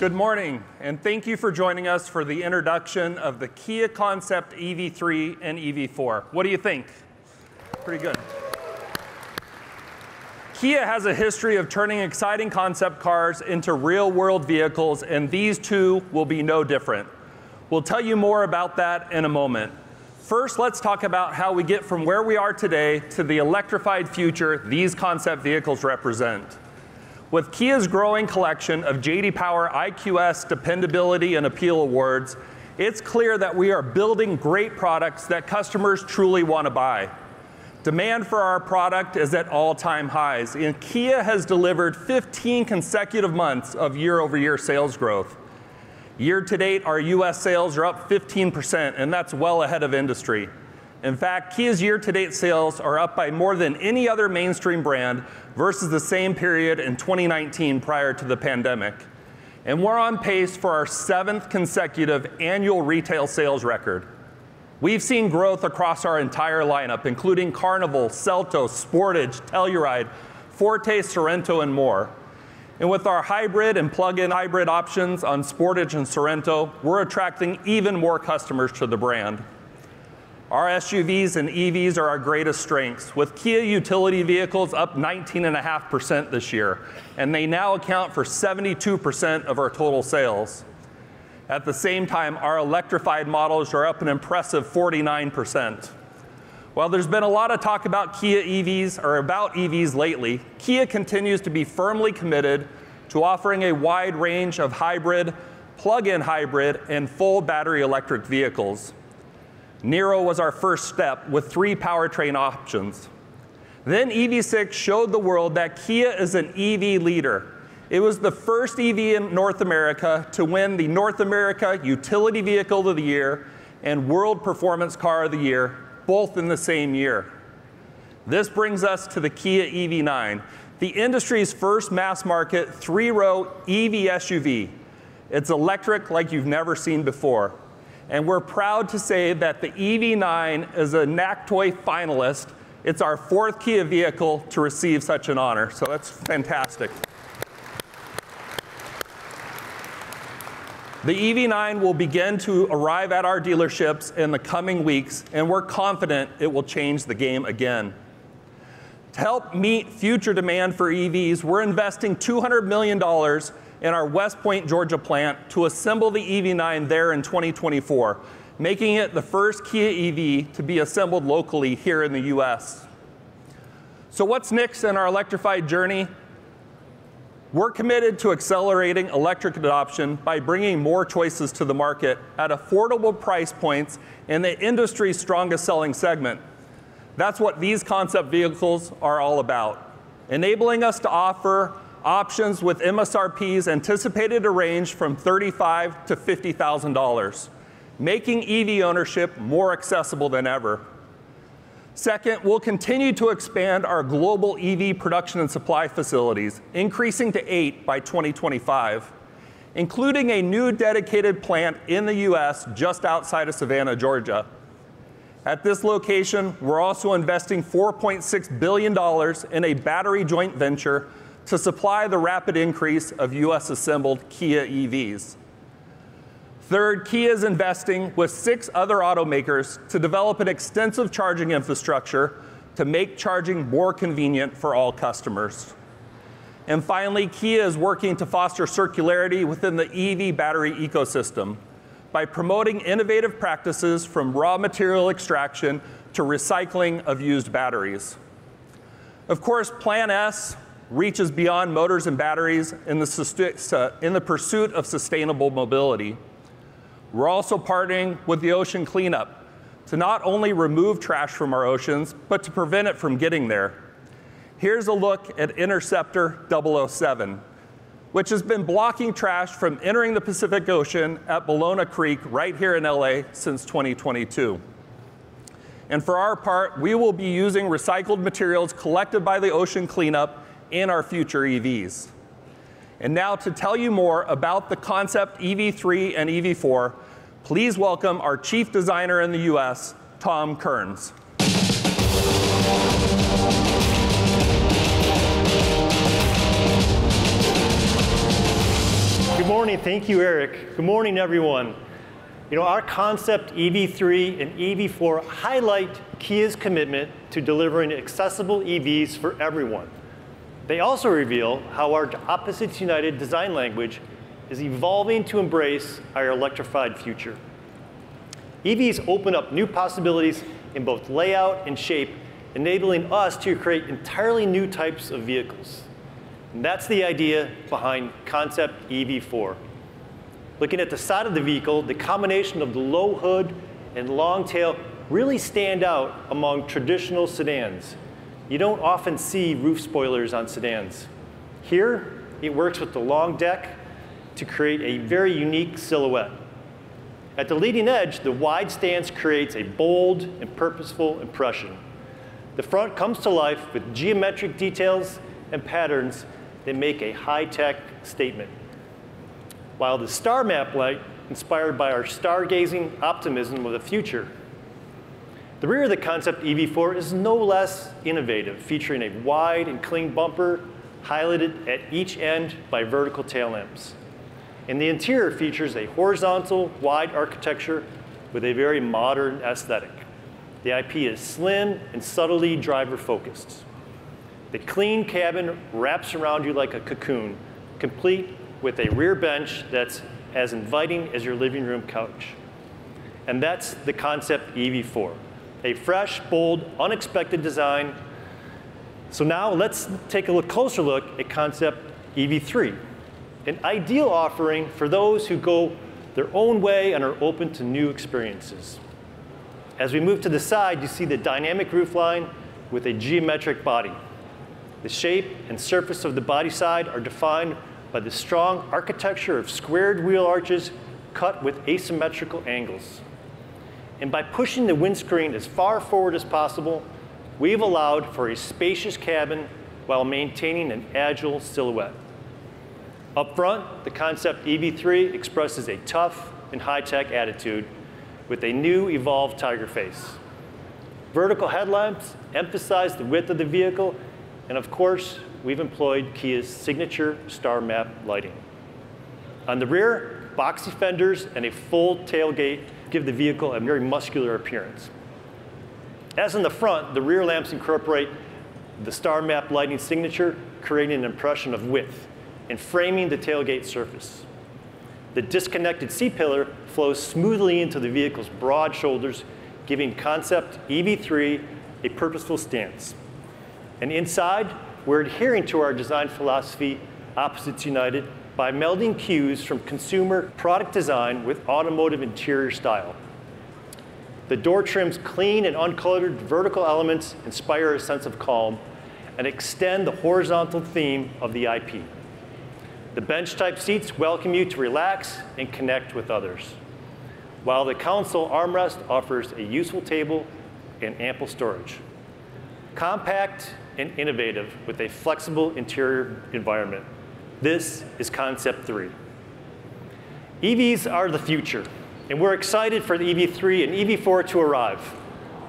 Good morning, and thank you for joining us for the introduction of the Kia Concept EV3 and EV4. What do you think? Pretty good. Kia has a history of turning exciting concept cars into real-world vehicles, and these two will be no different. We'll tell you more about that in a moment. First, let's talk about how we get from where we are today to the electrified future these concept vehicles represent. With Kia's growing collection of J.D. Power IQS Dependability and Appeal Awards, it's clear that we are building great products that customers truly want to buy. Demand for our product is at all-time highs, and Kia has delivered 15 consecutive months of year-over-year sales growth. Year to date, our U.S. sales are up 15%, and that's well ahead of industry. In fact, Kia's year-to-date sales are up by more than any other mainstream brand versus the same period in 2019 prior to the pandemic. And we're on pace for our seventh consecutive annual retail sales record. We've seen growth across our entire lineup, including Carnival, Seltos, Sportage, Telluride, Forte, Sorento, and more. And with our hybrid and plug-in hybrid options on Sportage and Sorento, we're attracting even more customers to the brand. Our SUVs and EVs are our greatest strengths, with Kia utility vehicles up 19.5% this year, and they now account for 72% of our total sales. At the same time, our electrified models are up an impressive 49%. While there's been a lot of talk about Kia EVs or about EVs lately, Kia continues to be firmly committed to offering a wide range of hybrid, plug-in hybrid, and full battery electric vehicles. Niro was our first step with three powertrain options. Then EV6 showed the world that Kia is an EV leader. It was the first EV in North America to win the North America Utility Vehicle of the Year and World Performance Car of the Year, both in the same year. This brings us to the Kia EV9, the industry's first mass-market three-row EV SUV. It's electric like you've never seen before, and we're proud to say that the EV9 is a NACTOY finalist. It's our fourth Kia vehicle to receive such an honor, so that's fantastic. The EV9 will begin to arrive at our dealerships in the coming weeks, and we're confident it will change the game again. To help meet future demand for EVs, we're investing $200 million in our West Point, Georgia plant to assemble the EV9 there in 2024, making it the first Kia EV to be assembled locally here in the U.S. So, what's next in our electrified journey? We're committed to accelerating electric adoption by bringing more choices to the market at affordable price points in the industry's strongest selling segment. That's what these concept vehicles are all about, enabling us to offer options with MSRPs anticipated to range from $35,000 to $50,000, making EV ownership more accessible than ever. Second, we'll continue to expand our global EV production and supply facilities, increasing to eight by 2025, including a new dedicated plant in the U.S. just outside of Savannah, Georgia. At this location, we're also investing $4.6 billion in a battery joint venture to supply the rapid increase of U.S.-assembled Kia EVs. Third, Kia is investing with six other automakers to develop an extensive charging infrastructure to make charging more convenient for all customers. And finally, Kia is working to foster circularity within the EV battery ecosystem by promoting innovative practices from raw material extraction to recycling of used batteries. Of course, Plan S reaches beyond motors and batteries in the pursuit of sustainable mobility. We're also partnering with the Ocean Cleanup to not only remove trash from our oceans, but to prevent it from getting there. Here's a look at Interceptor 007, which has been blocking trash from entering the Pacific Ocean at Ballona Creek right here in L.A. since 2022. And For our part, we will be using recycled materials collected by the Ocean Cleanup in our future EVs. And now to tell you more about the concept EV3 and EV4, Please welcome our chief designer in the US, Tom Kearns. Good morning. Thank you, Eric. Good morning, everyone. You know, our concept EV3 and EV4 highlight Kia's commitment to delivering accessible EVs for everyone. They also reveal how our Opposites United design language is evolving to embrace our electrified future. EVs open up new possibilities in both layout and shape, enabling us to create entirely new types of vehicles. And that's the idea behind Concept EV4. Looking at the side of the vehicle, the combination of the low hood and long tail really stand out among traditional sedans. You don't often see roof spoilers on sedans. Here, it works with the long deck to create a very unique silhouette. At the leading edge, the wide stance creates a bold and purposeful impression. The front comes to life with geometric details and patterns that make a high-tech statement. While the star map light, inspired by our stargazing optimism of the future. The rear of the Concept EV4 is no less innovative, featuring a wide and clean bumper highlighted at each end by vertical tail lamps. And the interior features a horizontal, wide architecture with a very modern aesthetic. The IP is slim and subtly driver focused. The clean cabin wraps around you like a cocoon, complete with a rear bench that's as inviting as your living room couch. And that's the Concept EV4, a fresh, bold, unexpected design. So now let's take a look, closer look at Concept EV3, an ideal offering for those who go their own way and are open to new experiences. As we move to the side, you see the dynamic roofline with a geometric body. The shape and surface of the body side are defined by the strong architecture of squared wheel arches cut with asymmetrical angles. And by pushing the windscreen as far forward as possible, we've allowed for a spacious cabin while maintaining an agile silhouette. Up front, the Concept EV3 expresses a tough and high-tech attitude with a new evolved tiger face. Vertical headlamps emphasize the width of the vehicle and of course, we've employed Kia's signature star map lighting. On the rear, boxy fenders and a full tailgate give the vehicle a very muscular appearance. As in the front, the rear lamps incorporate the star map lighting signature, creating an impression of width and framing the tailgate surface. The disconnected C-pillar flows smoothly into the vehicle's broad shoulders, giving Concept EV3 a purposeful stance. And inside, we're adhering to our design philosophy, Opposites United, by melding cues from consumer product design with automotive interior style. The door trim's clean and uncolored vertical elements inspire a sense of calm and extend the horizontal theme of the IP. The bench-type seats welcome you to relax and connect with others, while the console armrest offers a useful table and ample storage. Compact and innovative with a flexible interior environment. This is concept three. EVs are the future, and we're excited for the EV3 and EV4 to arrive.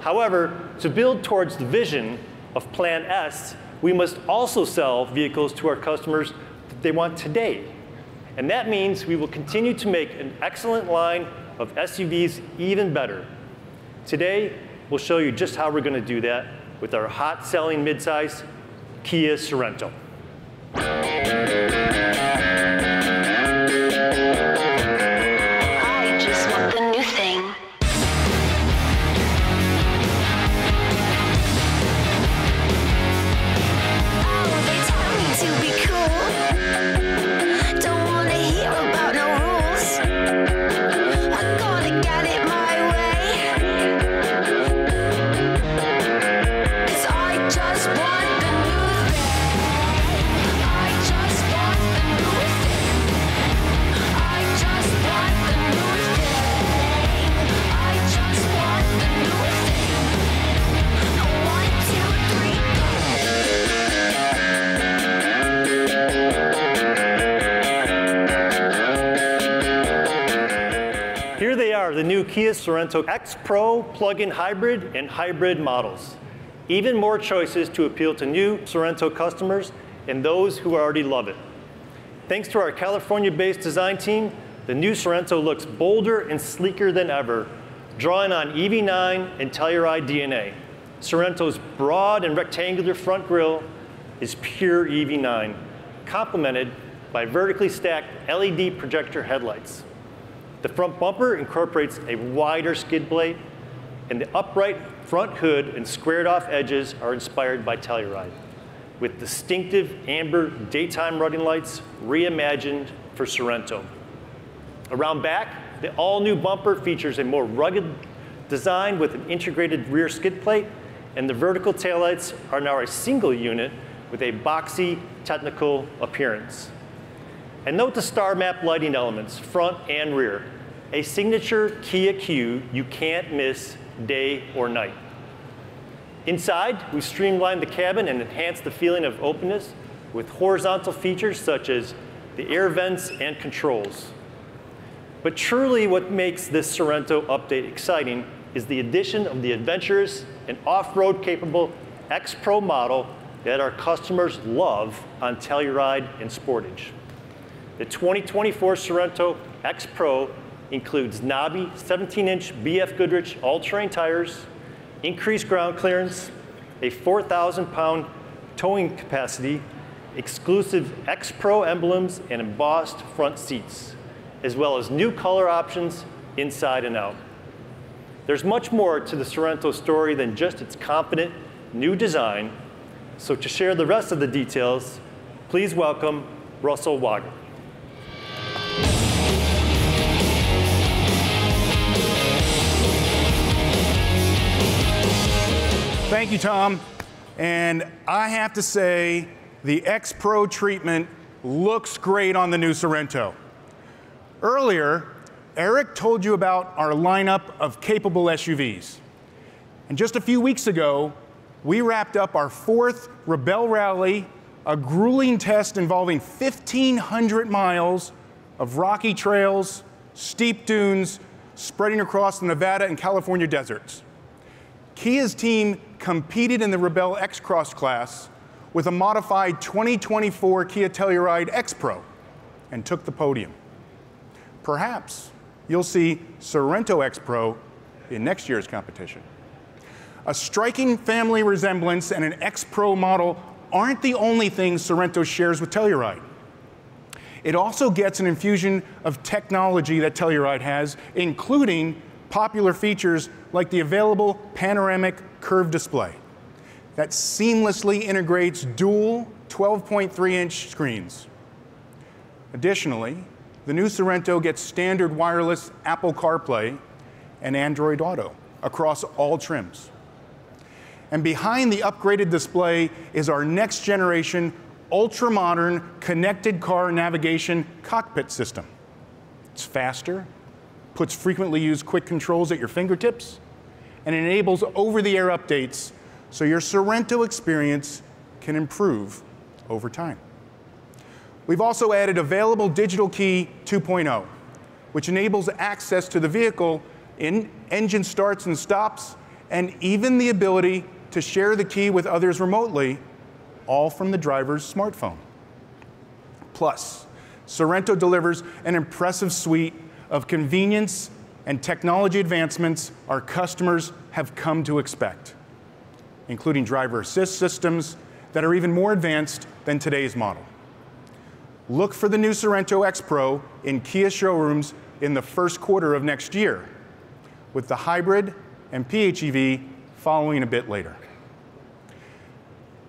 However, to build towards the vision of Plan S, we must also sell vehicles to our customers that they want today. And that means we will continue to make an excellent line of SUVs even better. Today, we'll show you just how we're going to do that with our hot-selling midsize Kia Sorento. Kia Sorento X Pro plug-in hybrid and hybrid models. Even more choices to appeal to new Sorento customers and those who already love it. Thanks to our California-based design team, the new Sorento looks bolder and sleeker than ever, drawing on EV9 and Telluride DNA. Sorento's broad and rectangular front grille is pure EV9, complemented by vertically stacked LED projector headlights. The front bumper incorporates a wider skid plate, and the upright front hood and squared off edges are inspired by Telluride, with distinctive amber daytime running lights reimagined for Sorento. Around back, the all-new bumper features a more rugged design with an integrated rear skid plate, and the vertical taillights are now a single unit with a boxy, technical appearance. And note the star map lighting elements, front and rear, a signature Kia cue you can't miss day or night. Inside, we streamlined the cabin and enhanced the feeling of openness with horizontal features such as the air vents and controls. But truly what makes this Sorento update exciting is the addition of the adventurous and off-road capable X Pro model that our customers love on Telluride and Sportage. The 2024 Sorento X Pro includes knobby 17-inch BF Goodrich all-terrain tires, increased ground clearance, a 4,000-pound towing capacity, exclusive X Pro emblems, and embossed front seats as well as new color options inside and out. There's much more to the Sorento story than just its confident new design. So to share the rest of the details, please welcome Russell Wager. Thank you, Tom. And I have to say, the X Pro treatment looks great on the new Sorento. Earlier, Eric told you about our lineup of capable SUVs. And just a few weeks ago, we wrapped up our fourth Rebelle Rally, a grueling test involving 1,500 miles of rocky trails, steep dunes, spreading across the Nevada and California deserts. Kia's team competed in the Rebelle X-Cross class with a modified 2024 Kia Telluride X Pro and took the podium. Perhaps you'll see Sorento X Pro in next year's competition. A striking family resemblance and an X Pro model aren't the only things Sorento shares with Telluride. It also gets an infusion of technology that Telluride has, including popular features like the available panoramic curved display that seamlessly integrates dual 12.3 inch screens. Additionally, the new Sorento gets standard wireless Apple CarPlay and Android Auto across all trims. And behind the upgraded display is our next generation ultra modern connected car navigation cockpit system. It's faster, puts frequently used quick controls at your fingertips, and enables over the air updates so your Sorento experience can improve over time. We've also added Available Digital Key 2.0, which enables access to the vehicle in engine starts and stops, and even the ability to share the key with others remotely, all from the driver's smartphone. Plus, Sorento delivers an impressive suite of convenience and technology advancements our customers have come to expect, including driver assist systems that are even more advanced than today's model. Look for the new Sorento X Pro in Kia showrooms in the first quarter of next year, with the hybrid and PHEV following a bit later.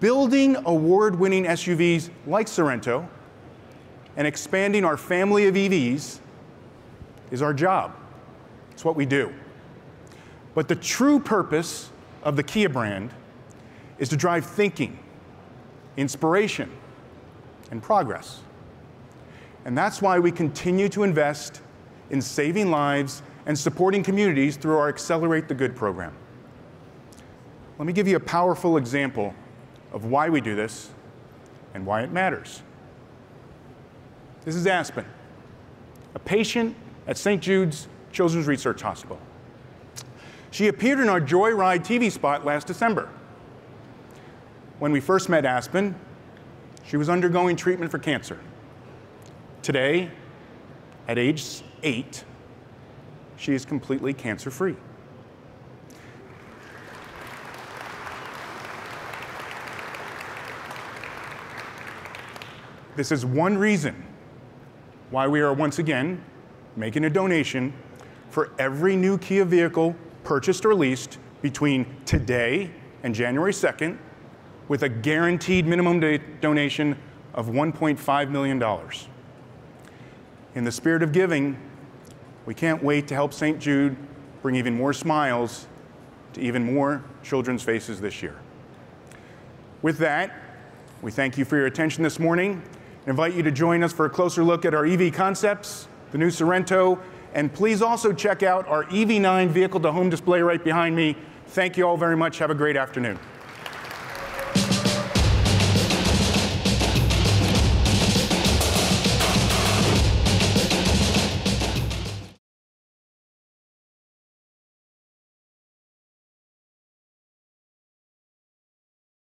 Building award-winning SUVs like Sorento and expanding our family of EVs is our job. It's what we do. But the true purpose of the Kia brand is to drive thinking, inspiration, and progress. And that's why we continue to invest in saving lives and supporting communities through our Accelerate the Good program. Let me give you a powerful example of why we do this and why it matters. This is Aspen, a patient at St. Jude's Children's Research Hospital. She appeared in our Joyride TV spot last December. When we first met Aspen, she was undergoing treatment for cancer. Today, at age eight, she is completely cancer free. This is one reason why we are once again making a donation for every new Kia vehicle purchased or leased between today and January 2nd with a guaranteed minimum donation of $1.5 million. In the spirit of giving, we can't wait to help St. Jude bring even more smiles to even more children's faces this year. With that, we thank you for your attention this morning and invite you to join us for a closer look at our EV concepts, the new Sorento, and please also check out our EV9 vehicle to home display right behind me. Thank you all very much. Have a great afternoon.